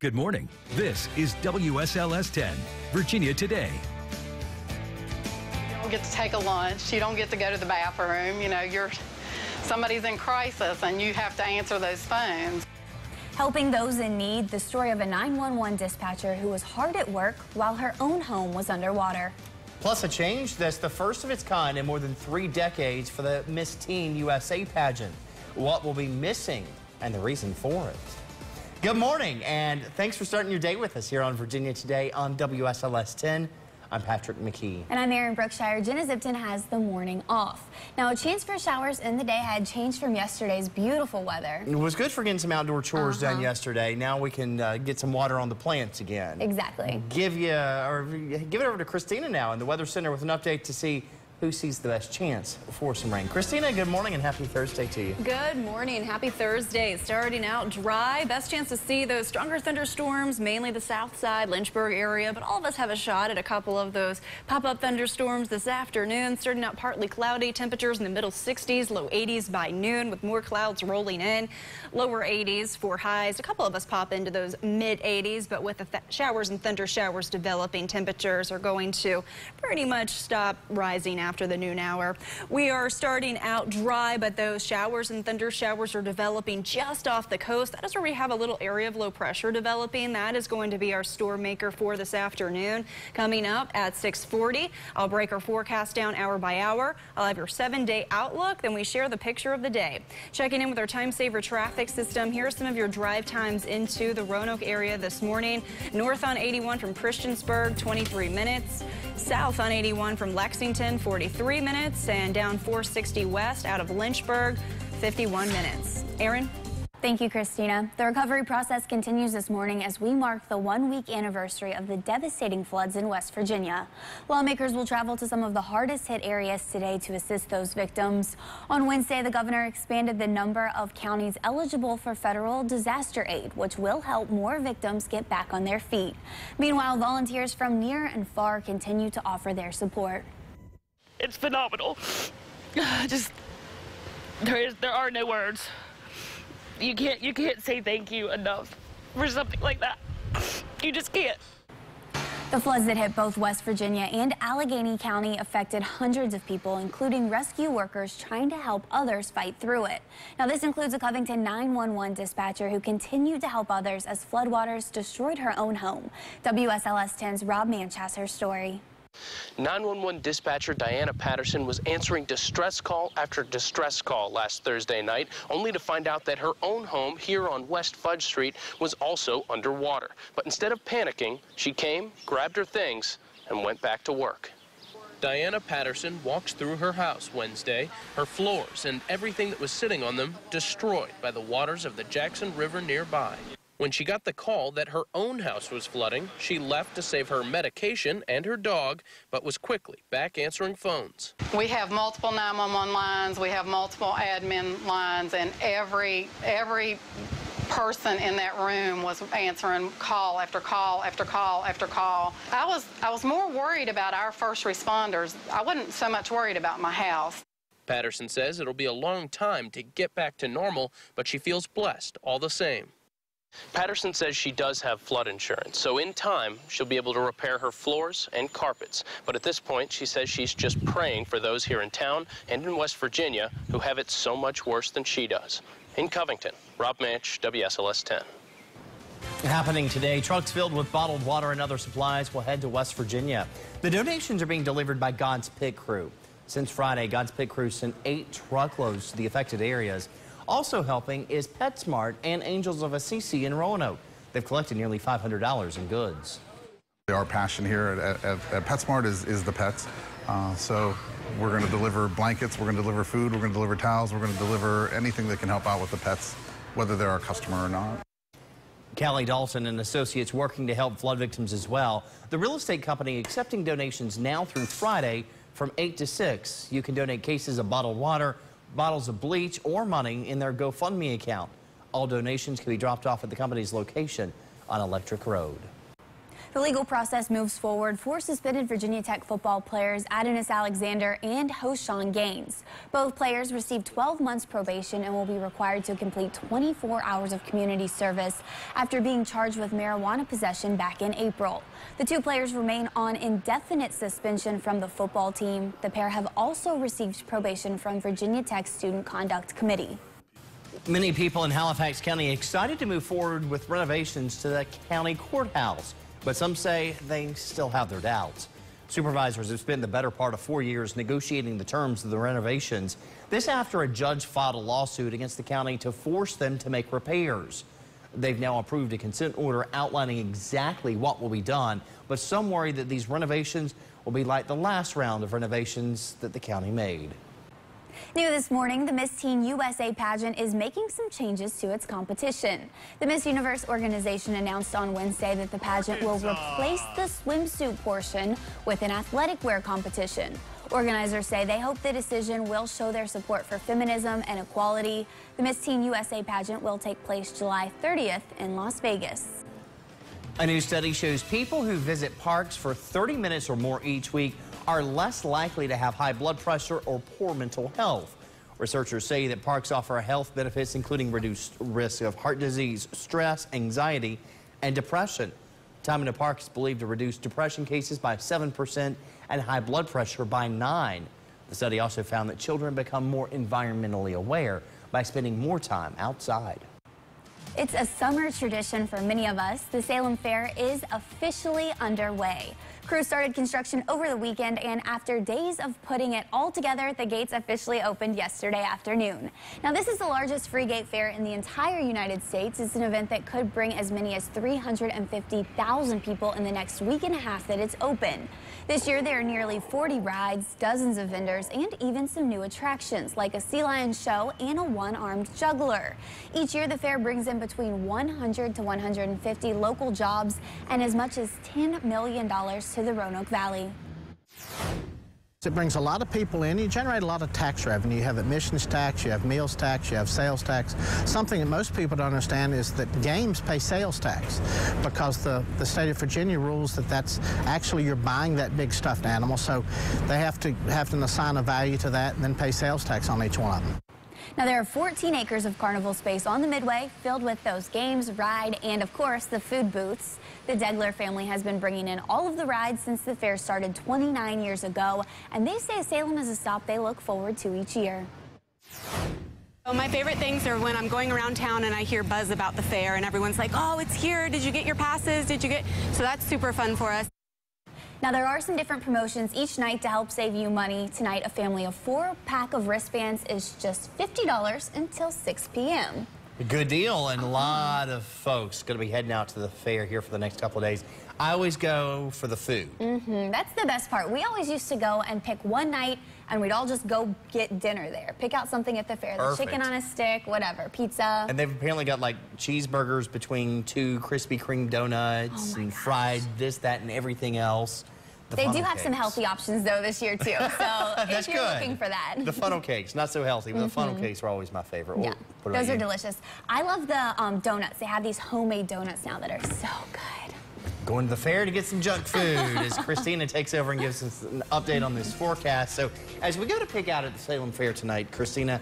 Good morning. This is WSLS 10, Virginia Today. You don't get to take a lunch. You don't get to go to the bathroom. You know, you're somebody's in crisis and you have to answer those phones. Helping those in need, the story of a 911 dispatcher who was hard at work while her own home was underwater. Plus a change that's the first of its kind in more than three decades for the Miss Teen USA pageant. What will be missing and the reason for it. Good morning and thanks for starting your day with us here on Virginia Today on WSLS 10. I'm Patrick McKee. And I'm Erin Brookshire. Jenna Zibton has the morning off. Now, a chance for showers in the day had changed from yesterday's beautiful weather. It was good for getting some outdoor chores uh -huh. done uh-huh. yesterday. Now we can uh, get some water on the plants again. Exactly. Give you, or give it over to Christina now in the Weather Center with an update to see who sees the best chance for some rain. Christina, good morning and happy Thursday to you. Good morning. Happy Thursday. Starting out dry. Best chance to see those stronger thunderstorms, mainly the south side, Lynchburg area, but all of us have a shot at a couple of those pop-up thunderstorms this afternoon. Starting out partly cloudy, temperatures in the middle 60s, low 80s by noon with more clouds rolling in. Lower 80s for highs. A couple of us pop into those mid 80s, but with the showers and thunder showers developing, temperatures are going to pretty much stop rising out after the noon hour. We are starting out dry, but those showers and thunder showers are developing just off the coast. That is where we have a little area of low pressure developing. That is going to be our storm maker for this afternoon. Coming up at 640, I'll break our forecast down hour by hour. I'll have your seven day outlook. Then we share the picture of the day. Checking in with our time saver traffic system. Here are some of your drive times into the Roanoke area this morning. North on 81 from Christiansburg, 23 minutes. South on 81 from Lexington, 43 minutes. And down 460 west out of Lynchburg, 51 minutes. Erin? Thank you, Christina. The recovery process continues this morning as we mark the one-week anniversary of the devastating floods in West Virginia. Lawmakers will travel to some of the hardest hit areas today to assist those victims. On Wednesday, the governor expanded the number of counties eligible for federal disaster aid, which will help more victims get back on their feet. Meanwhile, volunteers from near and far continue to offer their support. It's phenomenal. Just, there, is, there are no words you can't you can't say thank you enough for something like that. You just can't. The floods that hit both West Virginia and Alleghany County affected hundreds of people, including rescue workers trying to help others fight through it. Now, this includes a Covington 911 dispatcher who continued to help others as floodwaters destroyed her own home. WSLS 10's Rob Manch has her story. 911 dispatcher Diana Patterson was answering distress call after distress call last Thursday night, only to find out that her own home here on West Fudge Street was also underwater. But instead of panicking, she came, grabbed her things, and went back to work. Diana Patterson walks through her house Wednesday, her floors and everything that was sitting on them destroyed by the waters of the Jackson River nearby. When she got the call that her own house was flooding, she left to save her medication and her dog, but was quickly back answering phones. We have multiple 911 lines, we have multiple admin lines, and every every person in that room was answering call after call after call after call. I was I was more worried about our first responders. I wasn't so much worried about my house. Patterson says it'll be a long time to get back to normal, but she feels blessed all the same. Patterson says she does have flood insurance, so in time, she'll be able to repair her floors and carpets. But at this point, she says she's just praying for those here in town and in West Virginia who have it so much worse than she does. In Covington, Rob Manch, WSLS 10. Happening today, trucks filled with bottled water and other supplies will head to West Virginia. The donations are being delivered by God's Pit Crew. Since Friday, God's Pit Crew sent eight truckloads to the affected areas. Also helping is PetSmart and Angels of Assisi in Roanoke. They've collected nearly $500 in goods. Our passion here at, at, at PetSmart is, is the pets. Uh, so we're going to deliver blankets, we're going to deliver food, we're going to deliver towels, we're going to deliver anything that can help out with the pets, whether they're our customer or not. Callie Dalton and associates working to help flood victims as well. The real estate company accepting donations now through Friday from 8 to 6. You can donate cases of bottled water, bottles of bleach or money in their GoFundMe account. All donations can be dropped off at the company's location on Electric Road. The legal process moves forward for suspended Virginia Tech football players Adonis Alexander and Houshun Gaines. Both players received 12 months probation and will be required to complete 24 hours of community service after being charged with marijuana possession back in April. The two players remain on indefinite suspension from the football team. The pair have also received probation from Virginia Tech Student Conduct Committee. Many people in Halifax County excited to move forward with renovations to the county courthouse. But some say they still have their doubts. Supervisors have spent the better part of four years negotiating the terms of the renovations. This after a judge filed a lawsuit against the county to force them to make repairs. They've now approved a consent order outlining exactly what will be done, but some worry that these renovations will be like the last round of renovations that the county made. New this morning, the Miss Teen USA pageant is making some changes to its competition. The Miss Universe organization announced on Wednesday that the pageant will replace the swimsuit portion with an athletic wear competition. Organizers say they hope the decision will show their support for feminism and equality. The Miss Teen USA pageant will take place July 30th in Las Vegas. A new study shows people who visit parks for 30 minutes or more each week are less likely to have high blood pressure or poor mental health. Researchers say that parks offer health benefits including reduced risk of heart disease, stress, anxiety, and depression. Time in a park is believed to reduce depression cases by 7% and high blood pressure by 9 The study also found that children become more environmentally aware by spending more time outside. It's a summer tradition for many of us. The Salem Fair is officially underway. Crews started construction over the weekend, and after days of putting it all together, the gates officially opened yesterday afternoon. Now, this is the largest free gate fair in the entire United States. It's an event that could bring as many as 350,000 people in the next week and a half that it's open. This year, there are nearly 40 rides, dozens of vendors, and even some new attractions like a sea lion show and a one-armed juggler. Each year, the fair brings in between 100 to 150 local jobs and as much as $10 million to the Roanoke Valley. It brings a lot of people in. You generate a lot of tax revenue. You have admissions tax, you have meals tax, you have sales tax. Something that most people don't understand is that games pay sales tax because the, the state of Virginia rules that that's actually you're buying that big stuffed animal. So they have to have to assign a value to that and then pay sales tax on each one of them. Now, there are 14 acres of carnival space on the Midway filled with those games, ride, and of course, the food booths. The Deggeller family has been bringing in all of the rides since the fair started 29 years ago, and they say Salem is a stop they look forward to each year. Well, my favorite things are when I'm going around town and I hear buzz about the fair and everyone's like, oh, it's here. Did you get your passes? Did you get? So that's super fun for us. Now, there are some different promotions each night to help save you money. Tonight, a family of four pack of wristbands is just $50 until 6 p.m. Good deal, and a lot of folks going to be heading out to the fair here for the next couple of days. I always go for the food. Mm-hmm. That's the best part. We always used to go and pick one night, and we'd all just go get dinner there. Pick out something at the fair. The chicken on a stick, whatever, pizza. And they've apparently got like cheeseburgers between two Krispy Kreme donuts Oh and fried this, that, and everything else. The they do have some healthy options though this year too. So if you're good. looking for that. The funnel cakes, not so healthy, but the funnel Mhm. cakes are always my favorite. Yeah, those are you? delicious. I love the um, donuts. They have these homemade donuts now that are so good. Going to the fair to get some junk food as Christina takes over and gives us an update on this forecast. So as we go to pick out at the Salem Fair tonight, Christina,